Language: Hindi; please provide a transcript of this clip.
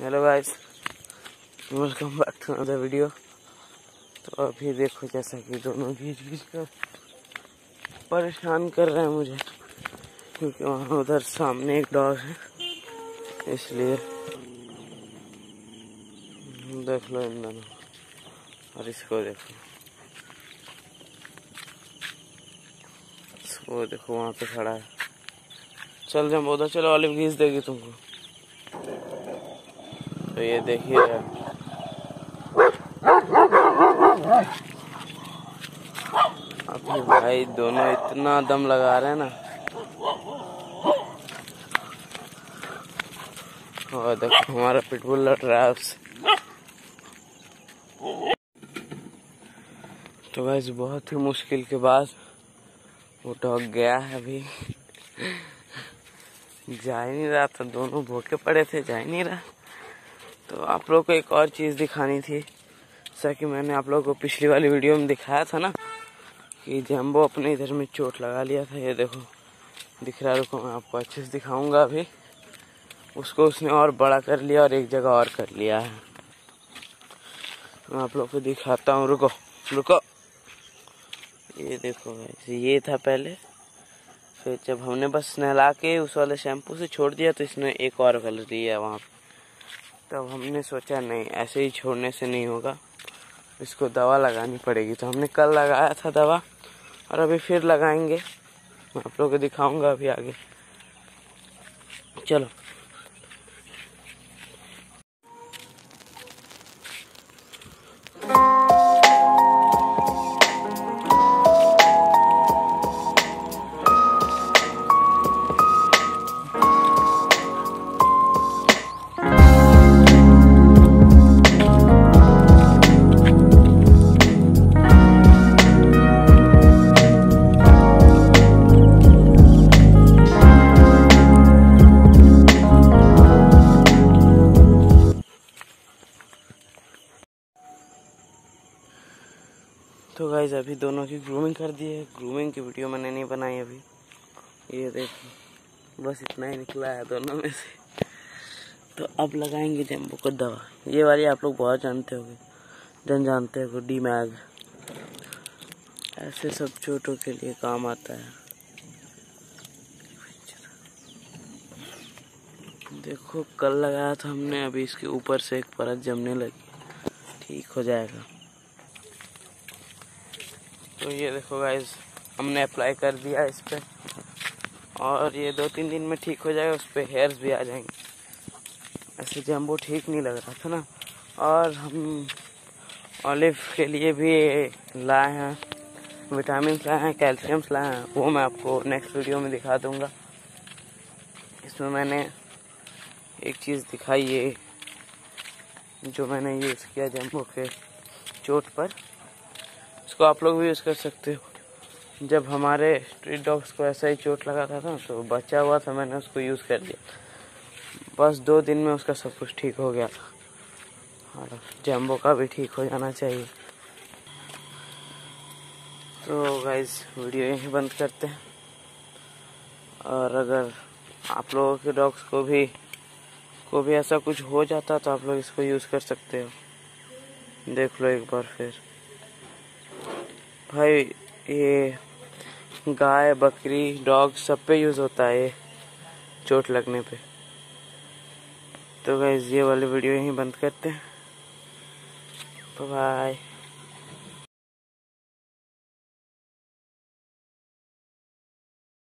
Hello guys welcome back to another video तो अभी देखो जैसा कि दोनों घींच घींच कर परेशान कर रहे हैं मुझे, क्योंकि वहाँ उधर सामने एक डॉग है। इसलिए देख लो इन दोनों, और इसको देखो। इसको देखो, वहाँ पे खड़ा है। चल जब उधर, चलो ऑलिव घीस देगी तुमको। तो ये देखिए भाई दोनों इतना दम लगा रहे हैं ना। और देखो, हमारा पिटबुल लड़ रहा है तो वैसे बहुत ही मुश्किल के बाद वो डॉग गया है अभी। जा ही नहीं रहा था, दोनों भूखे पड़े थे, जा ही नहीं रहा। तो आप लोग को एक और चीज़ दिखानी थी। जैसा कि मैंने आप लोग को पिछली वाली वीडियो में दिखाया था ना, कि जम्बो अपने इधर में चोट लगा लिया था। ये देखो, दिख रहा रुको मैं आपको अच्छे से दिखाऊँगा अभी। उसको उसने और बड़ा कर लिया और एक जगह और कर लिया है। मैं आप लोग को दिखाता हूँ, रुको रुको। ये देखो भाई, ये था पहले। फिर जब हमने बस नहला के उस वाले शैम्पू से छोड़ दिया तो इसने एक और कलर दिया वहाँ पे। तब हमने सोचा, नहीं, ऐसे ही छोड़ने से नहीं होगा। इसको दवा लगानी पड़ेगी। तो हमने कल लगाया था दवा, और अभी फिर लगाएँगे। मैं आप लोग को दिखाऊँगा अभी आगे। चलो तो गाइज़ अभी दोनों की ग्रूमिंग कर दी है। ग्रूमिंग की वीडियो मैंने नहीं बनाई अभी। ये देखो, बस इतना ही निकला है दोनों में से। तो अब लगाएँगे जम्बो को दवा। ये वाली आप लोग बहुत जानते होगे। जन जानते हो डी मैग ऐसे सब चोटों के लिए काम आता है। देखो, कल लगाया था हमने, अभी इसके ऊपर से एक परत जमने लगी। ठीक हो जाएगा। तो ये देखो गाइज़ हमने अप्लाई कर दिया इस पर और ये दो तीन दिन में ठीक हो जाएगा, उस पर हेयर्स भी आ जाएँगे। ऐसे जम्बो ठीक नहीं लग रहा था ना। और हम ऑलिव के लिए भी लाए हैं विटामिन लाए हैं कैल्शियम्स लाए हैं, वो मैं आपको नेक्स्ट वीडियो में दिखा दूँगा। इसमें मैंने एक चीज़ दिखाई, ये जो मैंने यूज़ किया जम्बो के चोट पर। इसको आप लोग भी यूज़ कर सकते हो। जब हमारे स्ट्रीट डॉग्स को ऐसा ही चोट लगा था ना तो बचा हुआ था मैंने उसको यूज़ कर दिया बस दो दिन में उसका सब कुछ ठीक हो गया था। और जम्बो का भी ठीक हो जाना चाहिए। तो गाइज़ वीडियो यहीं बंद करते हैं। और अगर आप लोगों के डॉग्स को भी को भी ऐसा कुछ हो जाता तो आप लोग इसको यूज़ कर सकते हो। देख लो एक बार फिर। भाई, ये गाय, बकरी, डॉग सब पे यूज़ होता है ये चोट लगने पे। तो गाइज़ ये वाली वीडियो यहीं बंद करते हैं। बाय